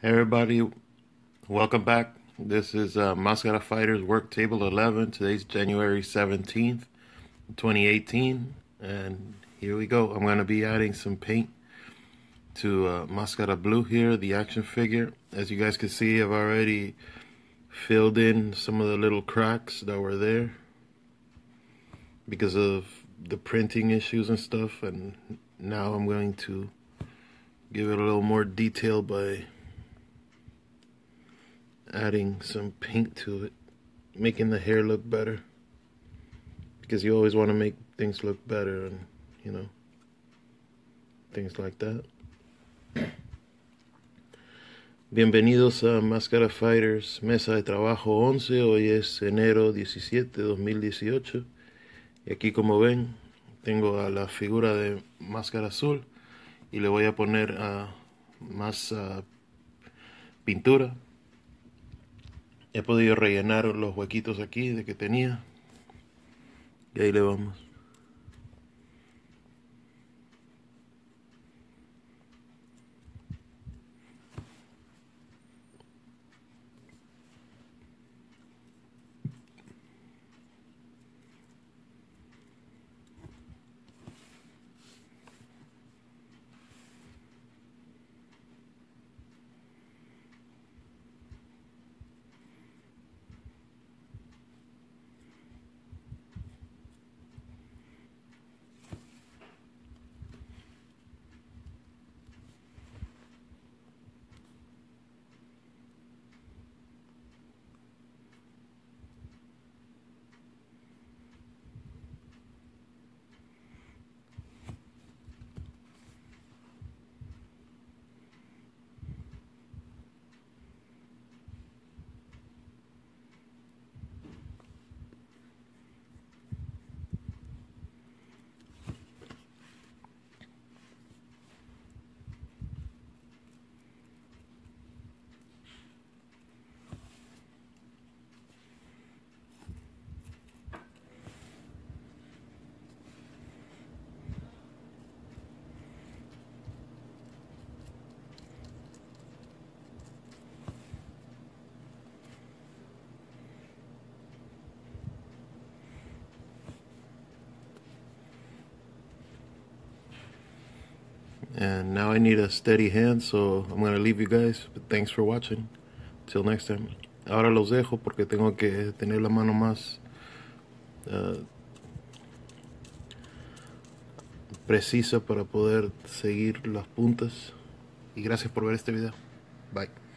Hey everybody, welcome back. This is uh, Mascara Fighters Work Table 11. Today's January 17th, 2018. And here we go. I'm going to be adding some paint to uh, Mascara Blue here, the action figure. As you guys can see, I've already filled in some of the little cracks that were there because of the printing issues and stuff. And now I'm going to give it a little more detail by adding some paint to it, making the hair look better. Because you always want to make things look better and, you know, things like that. Bienvenidos a Máscara Fighters, mesa de trabajo 11, hoy es enero 17 2018. Y aquí como ven, tengo a la figura de Máscara Azul y le voy a poner uh, más uh, pintura He podido rellenar los huequitos aquí de que tenía. Y ahí le vamos. And now I need a steady hand, so I'm going to leave you guys. But thanks for watching. Till next time. Ahora los dejo porque tengo que tener la mano más uh, precisa para poder seguir las puntas. Y gracias por ver este video. Bye.